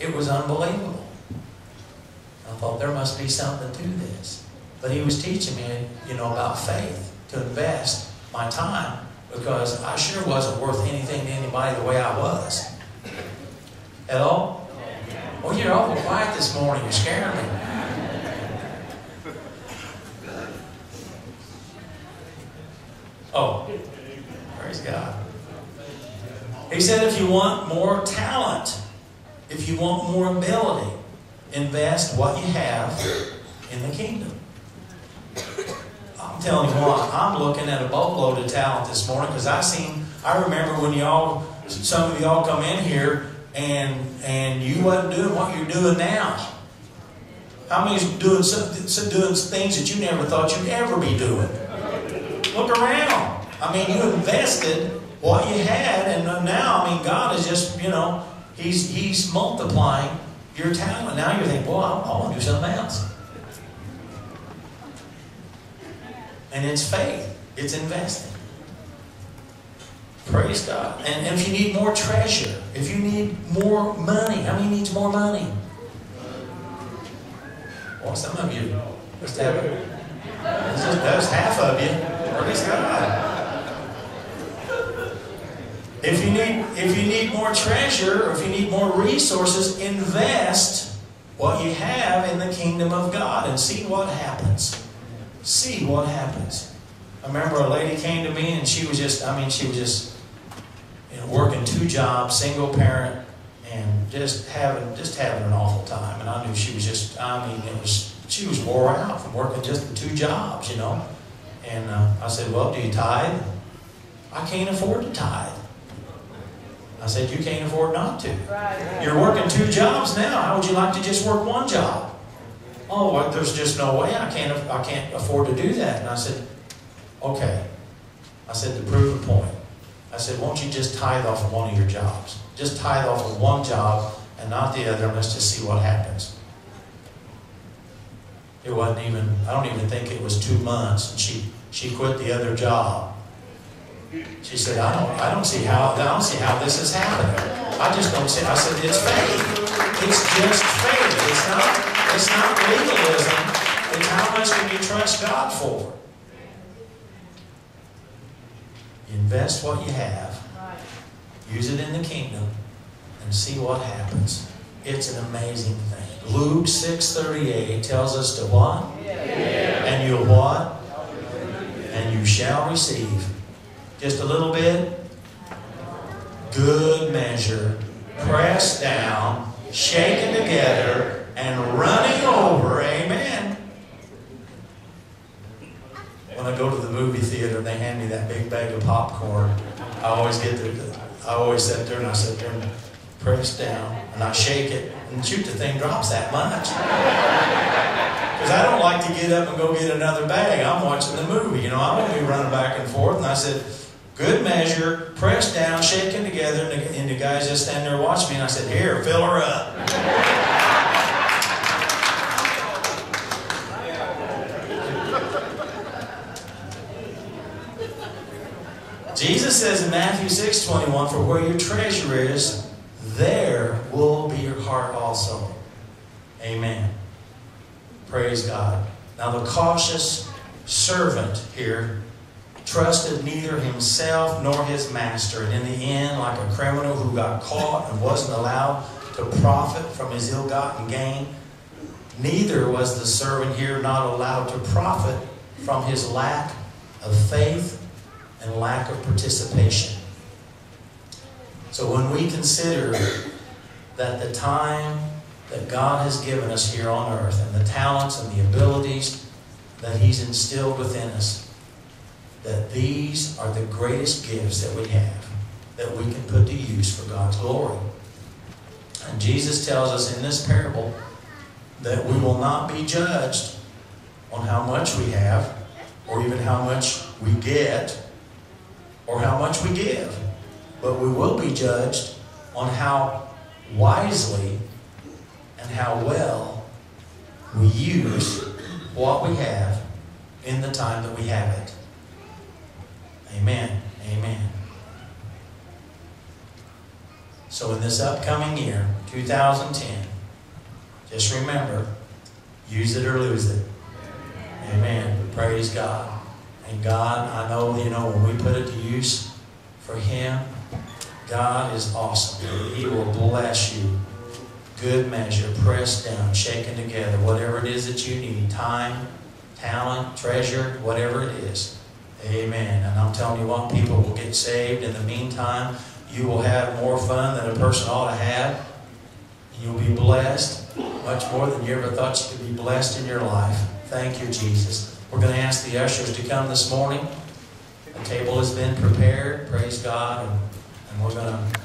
It was unbelievable. I thought there must be something to this. But he was teaching me, you know, about faith, to invest my time, because I sure wasn't worth anything to anybody the way I was. Hello? Well, you're awful quiet this morning. You're scaring me. Oh, praise God. He said if you want more talent, if you want more ability, invest what you have in the kingdom. I'm telling you what, I'm looking at a boatload of talent this morning because I seen, I remember when y'all, some of y'all come in here and and you wasn't doing what you're doing now. How many's doing some, doing things that you never thought you'd ever be doing? Look around. I mean, you invested what you had, and now, I mean, God is just, you know, He's He's multiplying your talent. Now you're thinking, boy, I, I want to do something else. And it's faith. It's investing. Praise God. And, and, if you need more treasure, if you need more money, how many needs more money? Well, some of you just have it. That's half of you. Praise God. If you need if you need more treasure or if you need more resources, invest what you have in the kingdom of God and see what happens. See what happens. I remember a lady came to me and she was just I mean she was just you know, working two jobs, single parent, and just having just having an awful time. And I knew she was just I mean it was she was wore out from working just the two jobs, you know. And uh, I said, well, do you tithe? I can't afford to tithe. I said, You can't afford not to. Right. You're working two jobs now. How would you like to just work one job? Oh, well, there's just no way. I can't, I can't afford to do that. And I said, Okay. I said, To prove a point, I said, Won't you just tithe off of one of your jobs? Just tithe off of one job and not the other, and let's just see what happens. It wasn't even, I don't even think it was two months, and she, she quit the other job she said, I don't, I don't see how, I don't see how this is happening. I just don't see. I said, it's faith. It's just faith. It's not, it's not legalism. It's how much can you trust God for? Invest what you have, use it in the kingdom, and see what happens. It's an amazing thing. Luke 6.38 tells us to what? And you'll what? And you shall receive just a little bit. Good measure. Pressed down, shaken together, and running over. Amen. When I go to the movie theater and they hand me that big bag of popcorn, I always get the, I always sit there and I sit there and press down and I shake it and shoot the thing drops that much. Because I don't like to get up and go get another bag. I'm watching the movie, you know. I won't be running back and forth. And I said, good measure, pressed down, shaken together, and the, and the guys just stand there watching me, and I said, here, fill her up. Jesus says in Matthew 6 21, For where your treasure is, there will be your heart also. Amen. Praise God. Now, the cautious servant here trusted neither himself nor his master, and in the end, like a criminal who got caught and wasn't allowed to profit from his ill gotten gain, neither was the servant here not allowed to profit from his lack of faith and lack of participation. So when we consider that the time that God has given us here on earth and the talents and the abilities that He's instilled within us, that these are the greatest gifts that we have that we can put to use for God's glory. And Jesus tells us in this parable that we will not be judged on how much we have, or even how much we get, or how much we give. But we will be judged on how wisely and how well we use what we have in the time that we have it. Amen. Amen. So in this upcoming year, 2010, just remember, use it or lose it. Amen. Praise God. And God, I know, you know, when we put it to use for Him, God is awesome. He will bless you. Good measure, pressed down, shaken together, whatever it is that you need time, talent, treasure, whatever it is. Amen. And I'm telling you what, people will get saved. In the meantime, you will have more fun than a person ought to have. You'll be blessed much more than you ever thought you could be blessed in your life. Thank you, Jesus. We're going to ask the ushers to come this morning. The table has been prepared. Praise God. And, and we're going to